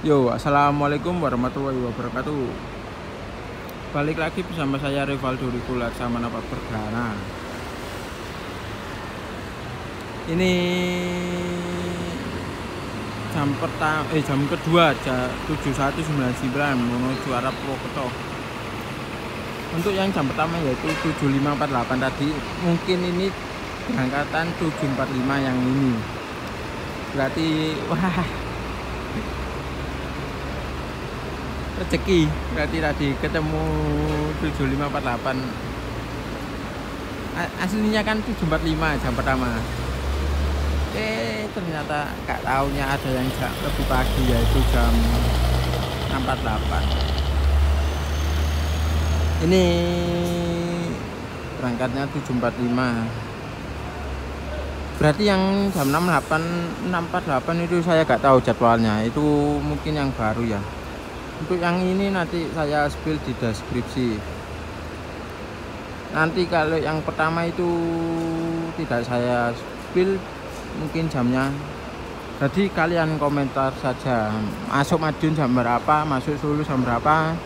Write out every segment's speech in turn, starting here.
Yo, assalamualaikum warahmatullahi wabarakatuh. Balik lagi bersama saya Rivaldo Rikulat sama Napak Perdana. Ini jam pertama, eh jam kedua, jam 7199 menuju arah Purwokerto. Untuk yang jam pertama yaitu 7548 tadi, mungkin ini berangkatan 745 yang ini. Berarti wah rezeki. Berarti tadi ketemu 7548 aslinya kan 745 jam pertama. Eh ternyata gak taunya ada yang jam lebih pagi yaitu jam 648 ini berangkatnya 745 berarti yang jam 68 648 itu saya gak tahu jadwalnya. Itu mungkin yang baru ya untuk yang ini nanti saya spill di deskripsi. Nanti kalau yang pertama itu tidak saya spill mungkin jamnya. Jadi kalian komentar saja masuk Madiun jam berapa masuk Solo jam berapa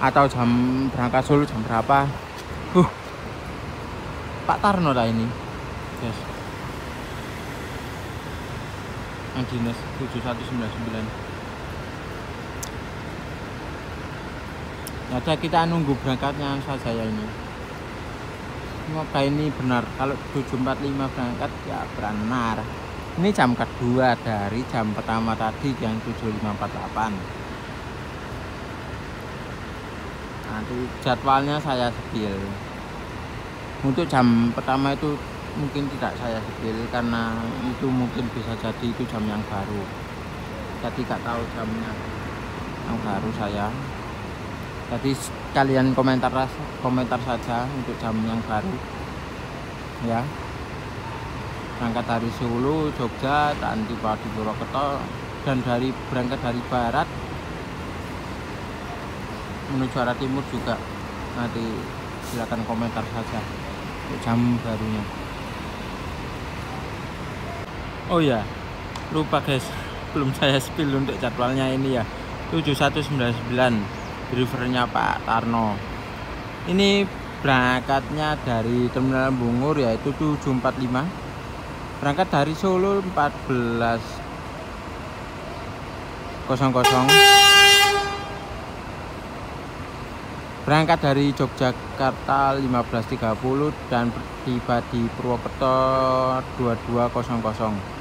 atau jam berangkat Solo jam berapa. Uh Pak Tarno lah ini. Yes. yang dinas 7199 ada kita nunggu berangkatnya saja ya ini. Semoga ini benar. Kalau 745 berangkat ya benar. Ini jam kedua dari jam pertama tadi yang 7548 nanti jadwalnya saya sepil untuk jam pertama itu mungkin tidak saya sepil karena itu mungkin bisa jadi itu jam yang baru. Jadi tidak tahu jamnya yang baru saya jadi kalian komentar komentar saja untuk jam yang baru. Ya. Berangkat dari Solo Jogja dan tiba di Purwokerto dan dari berangkat dari barat menuju arah timur juga. Nanti silakan komentar saja untuk jam barunya. Oh ya lupa guys belum saya spill untuk jadwalnya ini ya. 7199 drivernya Pak Tarno. Ini berangkatnya dari Terminal Bungur yaitu 745 berangkat dari Solo 14 00 berangkat dari Yogyakarta 15.30 dan tiba di Purwokerto 22.00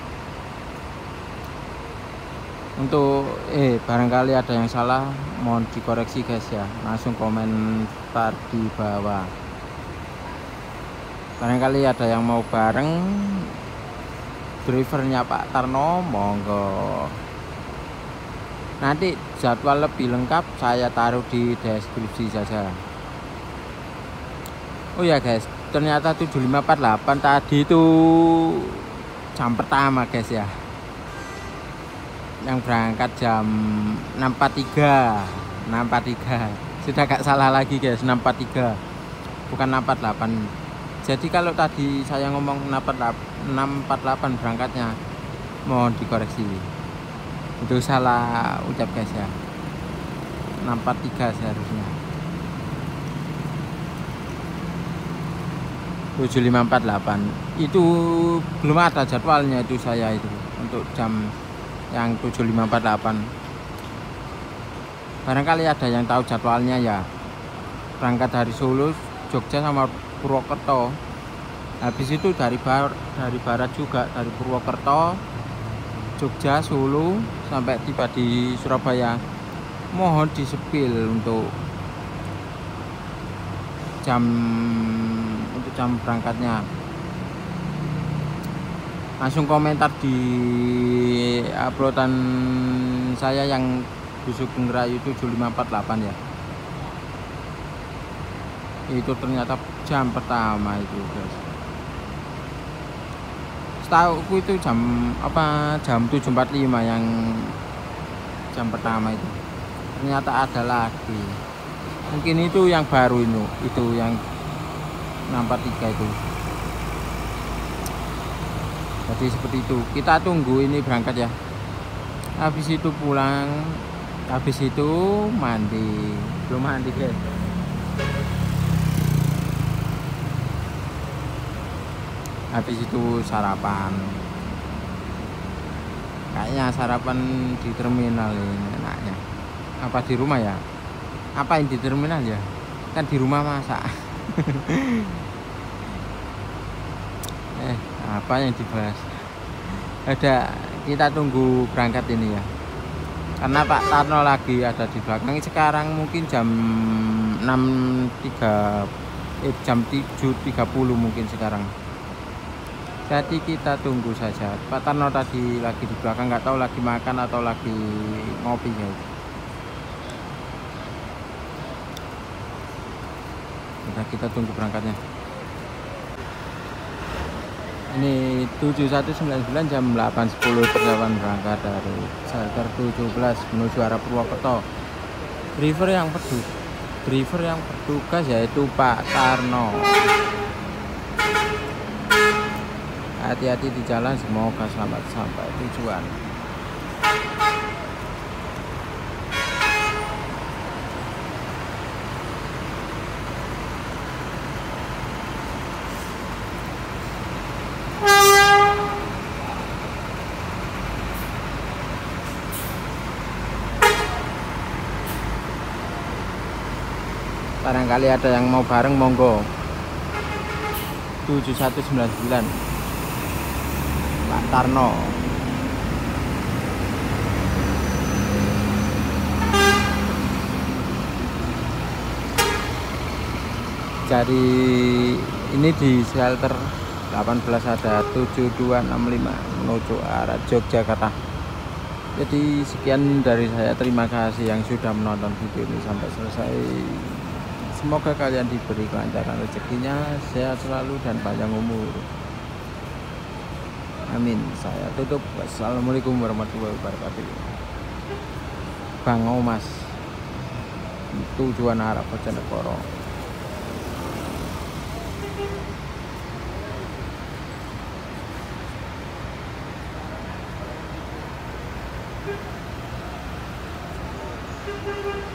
untuk eh barangkali ada yang salah mohon dikoreksi guys ya. Langsung komentar di bawah. Barangkali ada yang mau bareng. Drivernya Pak Tarno monggo. Nanti jadwal lebih lengkap saya taruh di deskripsi saja. Oh ya guys ternyata 7548 tadi itu jam pertama guys ya yang berangkat jam 6.43 6.43 sudah gak salah lagi guys. 6.43 bukan 6.48 jadi kalau tadi saya ngomong 6.48 berangkatnya mohon dikoreksi. Itu salah ucap guys ya. 6.43 seharusnya. 7548 itu belum ada jadwalnya itu saya itu untuk jam yang 7548 barangkali ada yang tahu jadwalnya ya. Berangkat dari Solo Jogja sama Purwokerto. Habis itu dari bar dari barat juga dari Purwokerto Jogja Solo sampai tiba di Surabaya. Mohon disepil untuk jam untuk jam berangkatnya langsung komentar di uploadan saya yang busuk ngerayu 7548 ya. Itu ternyata jam pertama itu guys. Setahu itu jam apa jam 745 yang jam pertama itu. Ternyata ada lagi. Mungkin itu yang baru ini itu yang 643 itu jadi seperti itu. Kita tunggu ini berangkat ya. Habis itu pulang. Habis itu mandi. Belum mandi guys habis itu sarapan. Kayaknya sarapan di terminal ini enaknya. Apa di rumah ya? Apa yang di terminal ya? Kan di rumah masak apa yang dibahas? Ada kita tunggu berangkat ini ya. Karena Pak Tarno lagi ada di belakang. Sekarang mungkin jam 6.3 eh, jam 7.30 mungkin sekarang. Jadi kita tunggu saja. Pak Tarno tadi lagi di belakang nggak tahu lagi makan atau lagi ngopi ya. Kita tunggu berangkatnya ini 7199 jam 8.10 perjalanan berangkat dari shelter 17 menuju arah Purwokerto. Driver yang pedus driver yang bertugas yaitu Pak Tarno hati-hati di jalan semoga selamat sampai tujuan barangkali ada yang mau bareng monggo. 7199 Pak Tarno. Jadi ini di shelter 18 ada 7265 menuju arah Yogyakarta. Jadi sekian dari saya. Terima kasih yang sudah menonton video ini sampai selesai Semoga kalian diberi kelancaran rezekinya, sehat selalu dan panjang umur. Amin. Saya tutup. Wassalamualaikum warahmatullahi wabarakatuh. Bang Omas. Tujuan arah Bojonegoro. Thank.